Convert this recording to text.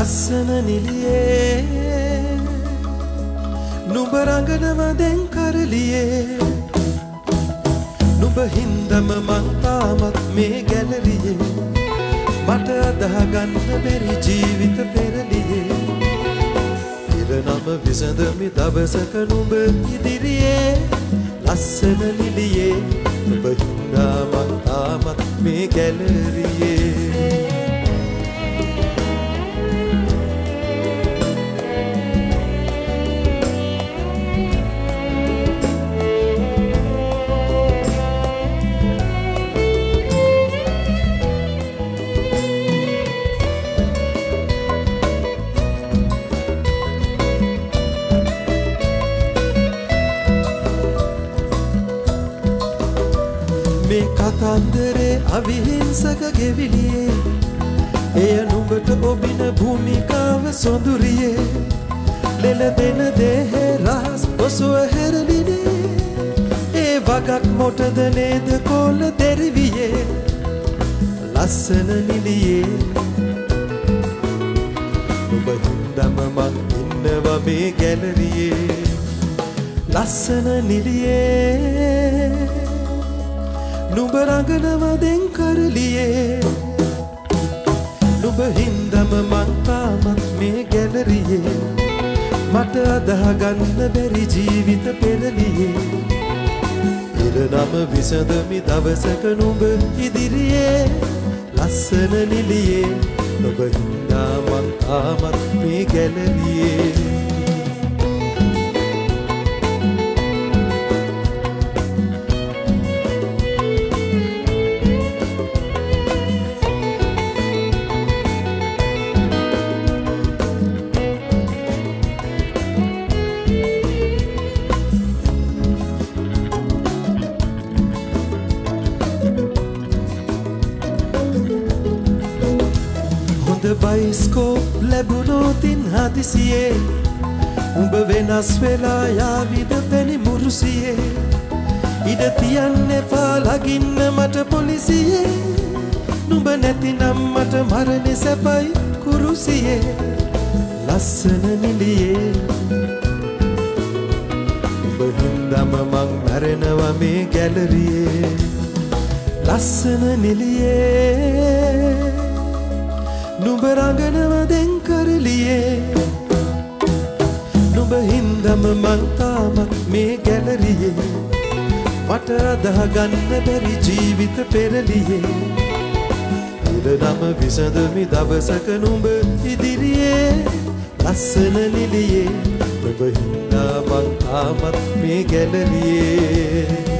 නිලියේ නුඹ රඟනව දැන් කරලියේ නුඹ හින්දම මං තාමත් මේ ගැලරියේ මට අදහගන්න බැරි ජීවිත පෙරලියේ ඉරනම විසඳමි දවසක නුඹ ඉදිරියේ ලස්සන නිලියේ නුඹ හින්දා මං තාමත් මේ ගැලරියේ මේ කතන්දරේ අවිහිංසක ගෙවිලියේ. එය නුඹට ඔබින භූමිකාව සොඳුරියේ. ලෙල දෙන දේහේ රහස් ඔසුව හැරලිනේ ඒ වගක් මොටද නේද කොල්ල දෙරිවියේ. ලස්සන නිලියේ. නුඹ හින්දම මං ඉන්නවා මේ ගැලරියේ. ලස්සන නිලියේ. නුඹ රඟනව දෙන් කරලියේ. නුඹ හින්දම මං තාමත් මේ ගැලරියේ. මට අදහගන්න බැරි ජීවිත පෙරලියේ. ඉරනම විසඳමි දවසක නුඹ ඉදිරියේ. ලස්සන නිලියේ නුඹ හින්දා මං තාමත් මේ ගැලරියේ. හොඳ බයිස්කෝප් ලැබුණෝතින් හදිසියේ. උඹ වෙනස් වෙලා යාවිද පැණි මුරුසියේ. ඉඩ තියන්න එපා ලගින්න මට පොලිසියේ. නුඹ නැතිනම් මට මරණෙ සැපයි කුරුසියේ. ලස්සන නිලියේ උඹ හින්දම මං මැරෙනවා මේ ගැලරියේ. ලස්සන නිලියේ නුඹ රඟනව දෙන් කරලියේ. නුඹ හින්දම මං තාමත් මේ ගැලරියේ. මට අදහගන්න බැරි ජීවිත පෙරලියේ. ඉරනම විසඳමි දවසක නුඹ ඉදිරියේ. ලස්සන නිලියේ නුඹ හින්දා මං තාමත් මේ ගැලරියේ.